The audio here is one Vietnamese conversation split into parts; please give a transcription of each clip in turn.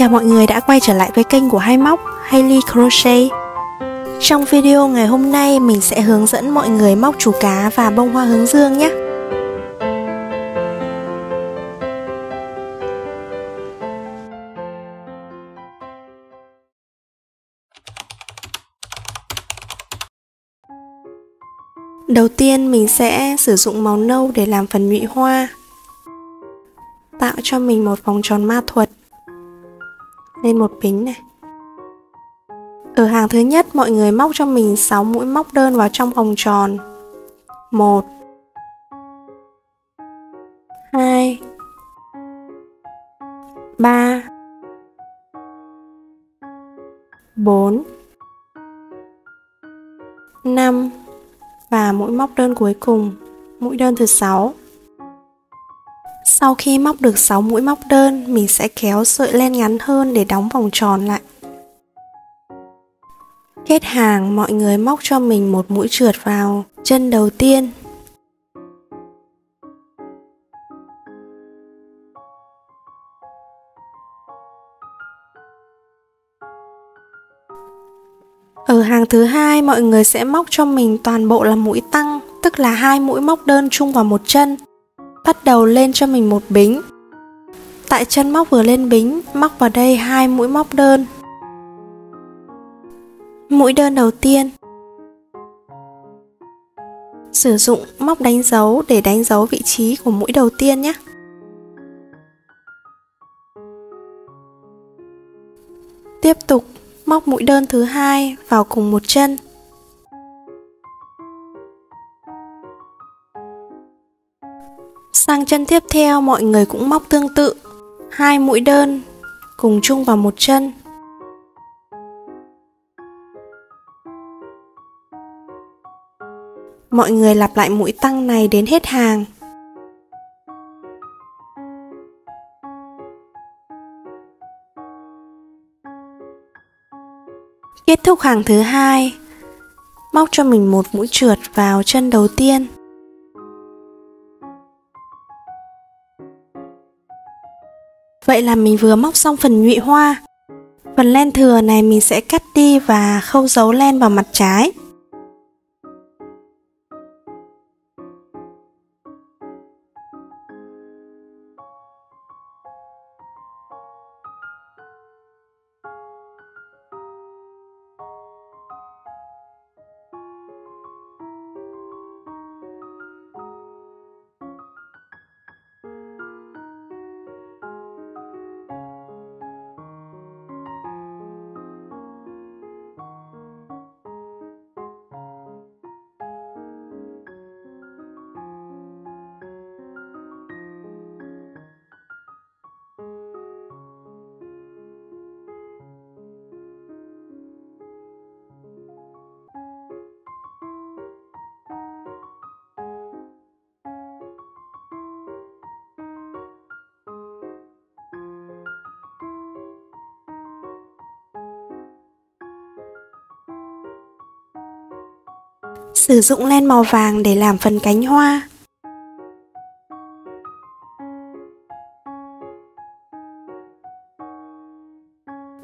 Chào mọi người đã quay trở lại với kênh của Hai Móc, Hailey Crochet. Trong video ngày hôm nay, mình sẽ hướng dẫn mọi người móc chú cá và bông hoa hướng dương nhé. Đầu tiên, mình sẽ sử dụng màu nâu để làm phần nhụy hoa. Tạo cho mình một vòng tròn ma thuật lên một bính này. Ở hàng thứ nhất, mọi người móc cho mình 6 mũi móc đơn vào trong vòng tròn. 1 2 3 4 5 và mũi móc đơn cuối cùng, mũi đơn thứ 6 sau khi móc được 6 mũi móc đơn, mình sẽ kéo sợi len ngắn hơn để đóng vòng tròn lại. Kết hàng, mọi người móc cho mình một mũi trượt vào chân đầu tiên. Ở hàng thứ hai, mọi người sẽ móc cho mình toàn bộ là mũi tăng, tức là hai mũi móc đơn chung vào một chân bắt đầu lên cho mình một bính. Tại chân móc vừa lên bính, móc vào đây hai mũi móc đơn. Mũi đơn đầu tiên. Sử dụng móc đánh dấu để đánh dấu vị trí của mũi đầu tiên nhé. Tiếp tục móc mũi đơn thứ hai vào cùng một chân. Sang chân tiếp theo, mọi người cũng móc tương tự. Hai mũi đơn, cùng chung vào một chân. Mọi người lặp lại mũi tăng này đến hết hàng. Kết thúc hàng thứ hai. Móc cho mình một mũi trượt vào chân đầu tiên. Vậy là mình vừa móc xong phần nhụy hoa. Phần len thừa này mình sẽ cắt đi và khâu dấu len vào mặt trái. Sử dụng len màu vàng để làm phần cánh hoa.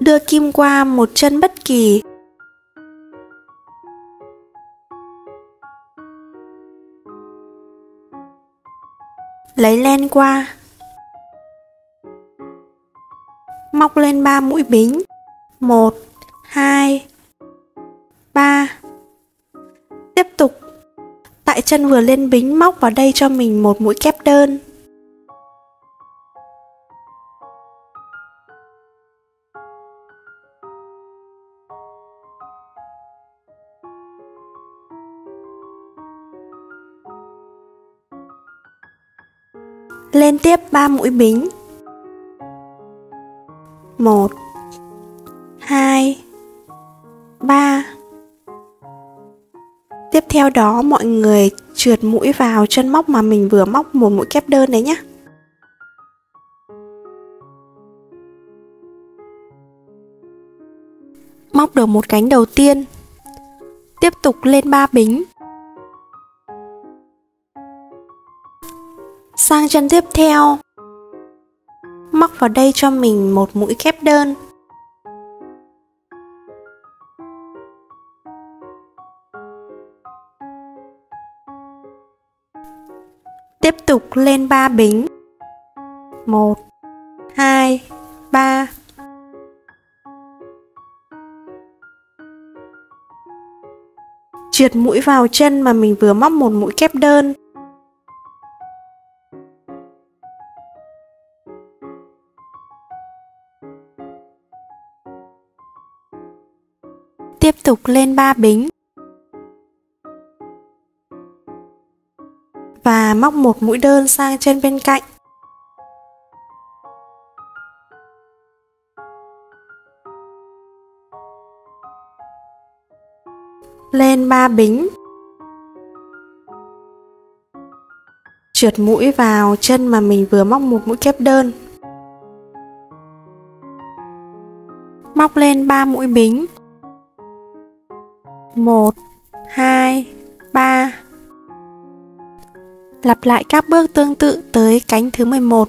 Đưa kim qua một chân bất kỳ. Lấy len qua. Móc lên 3 mũi bính. 1 2 chân vừa lên bính móc vào đây cho mình một mũi kép đơn. Lên tiếp 3 mũi bính. 1 Tiếp theo đó, mọi người trượt mũi vào chân móc mà mình vừa móc một mũi kép đơn đấy nhé. Móc được một cánh đầu tiên. Tiếp tục lên ba bính. Sang chân tiếp theo. móc vào đây cho mình một mũi kép đơn lên 3 bính. 1 2 3 trượt mũi vào chân mà mình vừa móc một mũi kép đơn. Tiếp tục lên 3 bính. Và móc một mũi đơn sang chân bên cạnh. Lên 3 bính. Trượt mũi vào chân mà mình vừa móc một mũi kép đơn. Móc lên 3 mũi bính. 1 2 3 Lặp lại các bước tương tự tới cánh thứ 11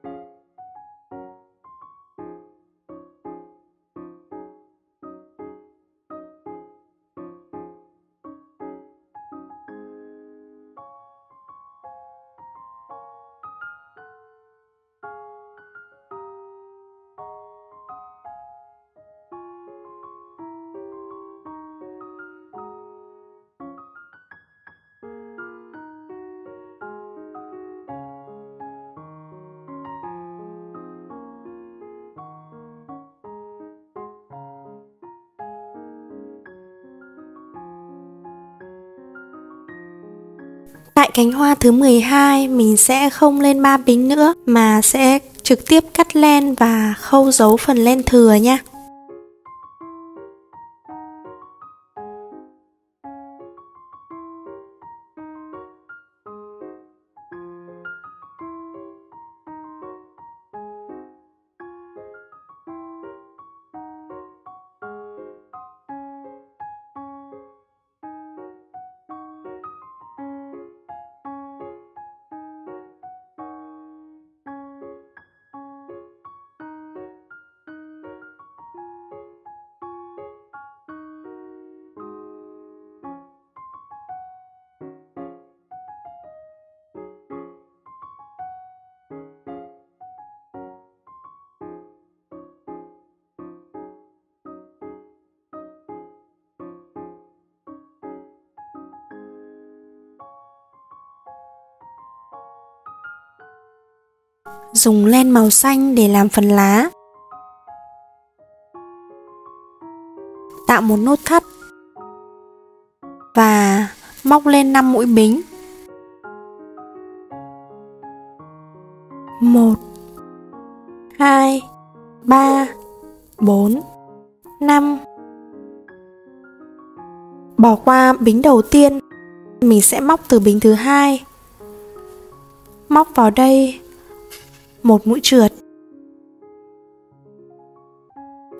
Tại cánh hoa thứ 12 mình sẽ không lên ba bính nữa, mà sẽ trực tiếp cắt len và khâu dấu phần len thừa nha. Dùng len màu xanh để làm phần lá. Tạo một nốt thắt. Và móc lên 5 mũi bính. Một, hai, ba, bốn, năm. Bỏ qua bính đầu tiên. Mình sẽ móc từ bính thứ hai. Móc vào đây một mũi trượt.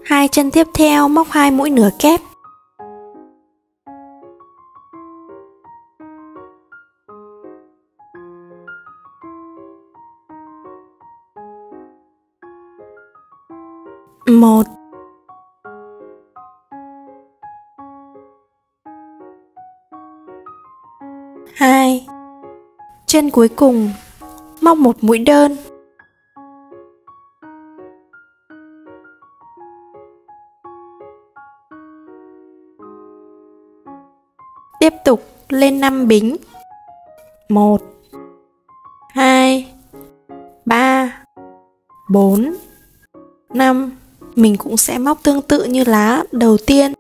Hai chân tiếp theo, móc hai mũi nửa kép. Một. Hai. Chân cuối cùng, móc một mũi đơn. Tiếp tục lên 5 bính. 1 2 4 5 Mình cũng sẽ móc tương tự như lá đầu tiên.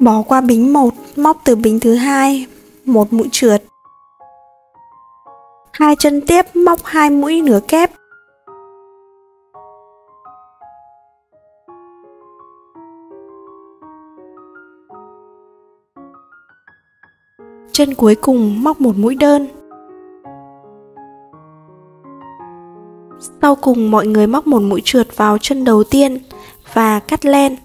Bỏ qua bính 1, móc từ bính thứ hai một mũi trượt. Hai chân tiếp móc hai mũi nửa kép. Chân cuối cùng móc một mũi đơn. Sau cùng mọi người móc một mũi trượt vào chân đầu tiên và cắt len.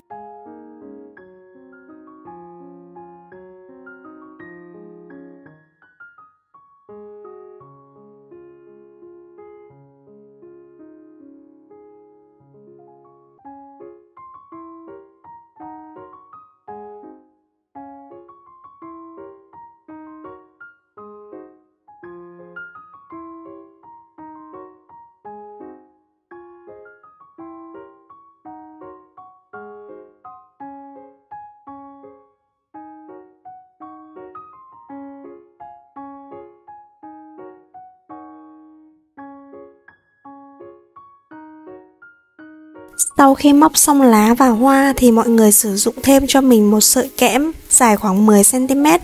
Sau khi móc xong lá và hoa thì mọi người sử dụng thêm cho mình một sợi kẽm dài khoảng 10cm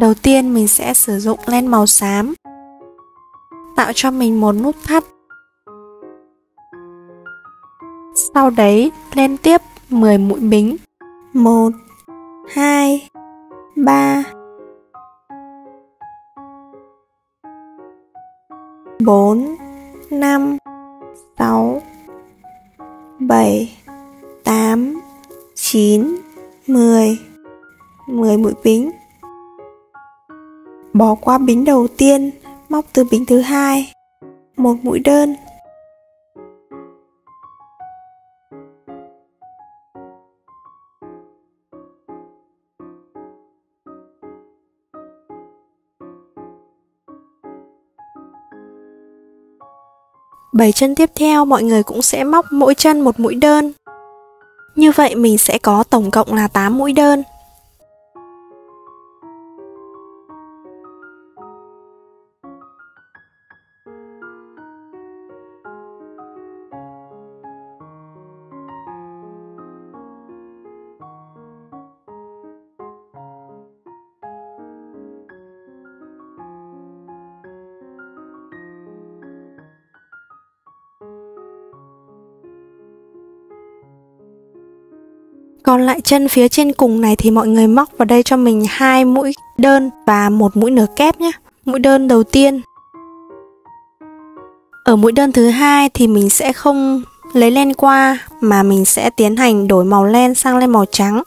Đầu tiên, mình sẽ sử dụng len màu xám, Tạo cho mình một nút thắt. Sau đấy, len tiếp 10 mũi bính. 1 2 3 4 5 6 7 8 9 10 10 mũi bính. Bỏ qua bính đầu tiên, móc từ bính thứ hai, một mũi đơn. Bảy chân tiếp theo mọi người cũng sẽ móc mỗi chân một mũi đơn. Như vậy mình sẽ có tổng cộng là 8 mũi đơn. Còn lại chân phía trên cùng này thì mọi người móc vào đây cho mình hai mũi đơn và một mũi nửa kép nhé. Mũi đơn đầu tiên. ở mũi đơn thứ hai thì mình sẽ không lấy len qua, mà mình sẽ tiến hành đổi màu len sang len màu trắng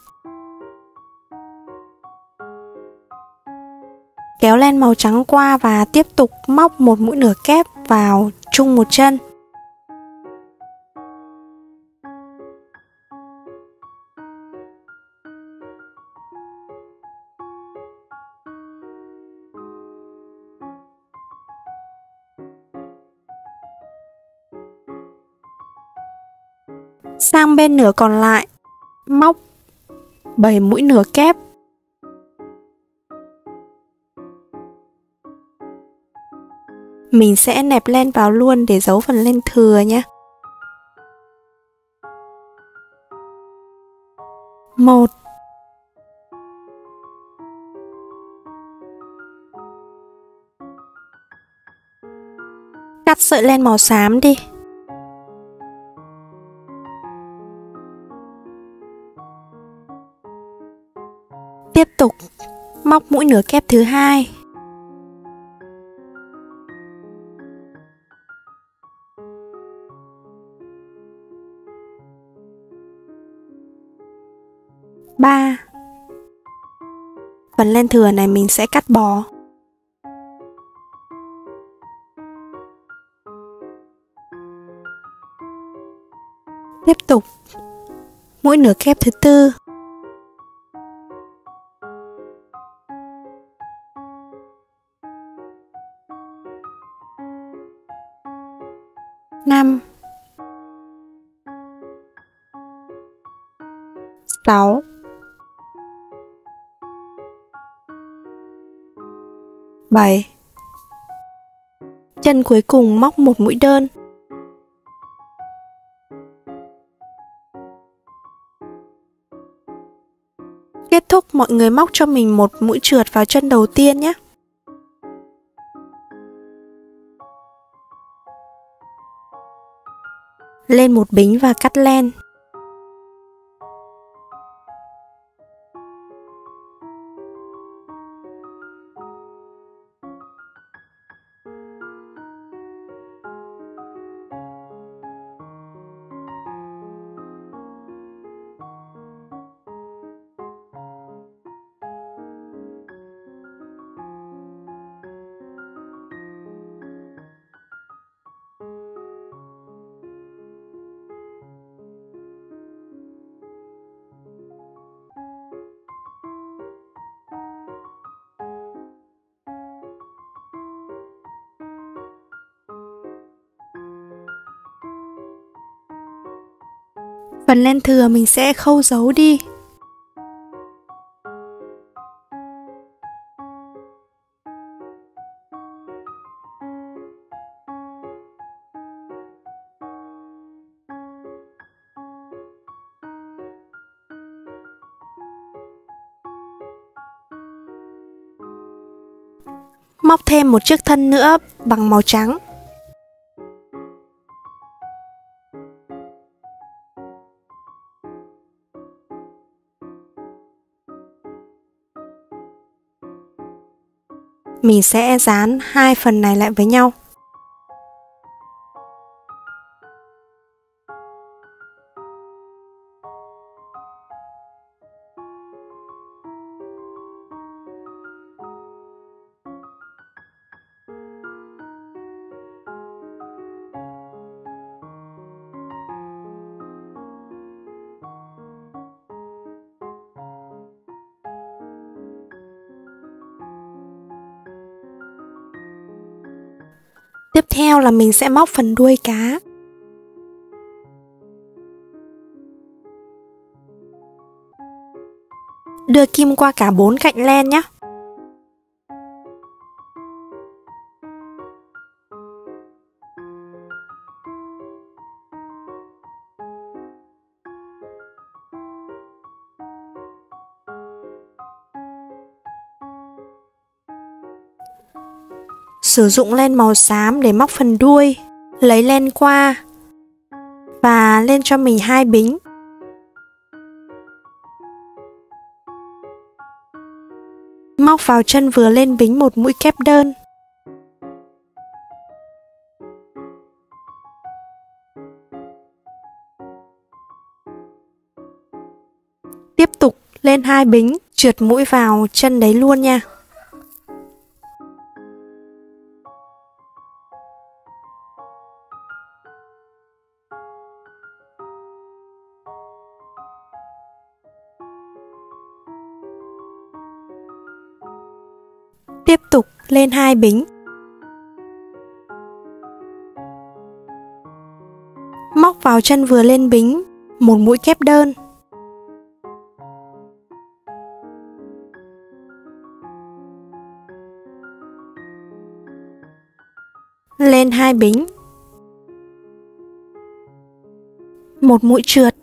kéo len màu trắng qua và tiếp tục móc một mũi nửa kép vào chung một chân sang bên nửa còn lại. Móc bảy mũi nửa kép. Mình sẽ nẹp len vào luôn để giấu phần len thừa nhé. Một. Cắt sợi len màu xám đi. Móc mũi nửa kép thứ hai. Ba. Phần len thừa này mình sẽ cắt bỏ tiếp tục. Mũi nửa kép thứ tư. Năm. Sáu. Bảy. Chân cuối cùng móc một mũi đơn. Kết thúc, mọi người móc cho mình một mũi trượt vào chân đầu tiên nhé. Lên một bính và cắt len. Phần len thừa mình sẽ khâu giấu đi. Móc thêm một chiếc thân nữa bằng màu trắng. Mình sẽ dán hai phần này lại với nhau. Tiếp theo là mình sẽ móc phần đuôi cá. Đưa kim qua cả bốn cạnh len nhé. sử dụng len màu xám để móc phần đuôi, lấy len qua và lên cho mình hai bính. Móc vào chân vừa lên bính một mũi kép đơn. Tiếp tục lên hai bính, trượt mũi vào chân đấy luôn nha. Lên hai bính. Móc vào chân vừa lên bính, một mũi kép đơn. Lên hai bính. Một mũi trượt.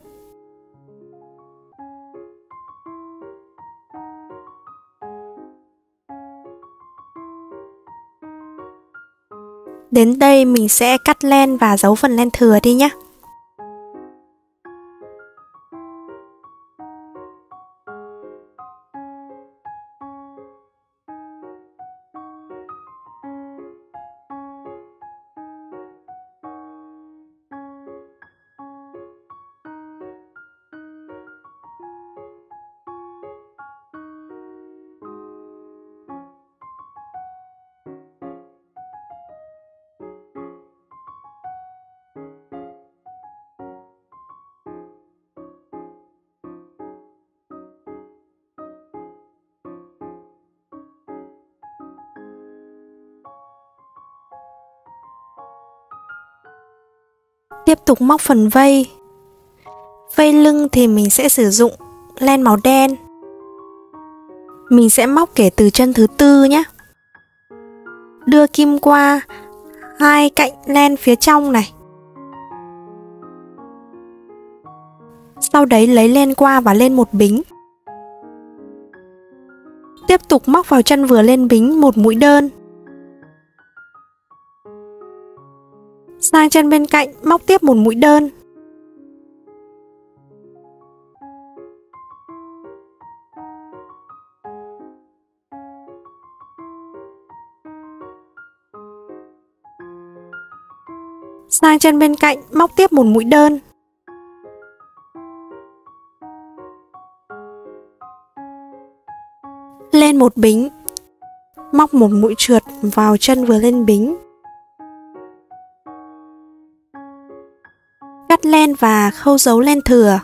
Đến đây mình sẽ cắt len và giấu phần len thừa đi nhé. Tiếp tục móc phần vây. Vây lưng thì mình sẽ sử dụng len màu đen. Mình sẽ móc kể từ chân thứ tư nhé. Đưa kim qua hai cạnh len phía trong này. Sau đấy lấy len qua và lên một bính. Tiếp tục móc vào chân vừa lên bính một mũi đơn. Sang chân bên cạnh móc tiếp một mũi đơn. Sang chân bên cạnh móc tiếp một mũi đơn. Lên một bính. Móc một mũi trượt vào chân vừa lên bính. Len và khâu dấu len thừa.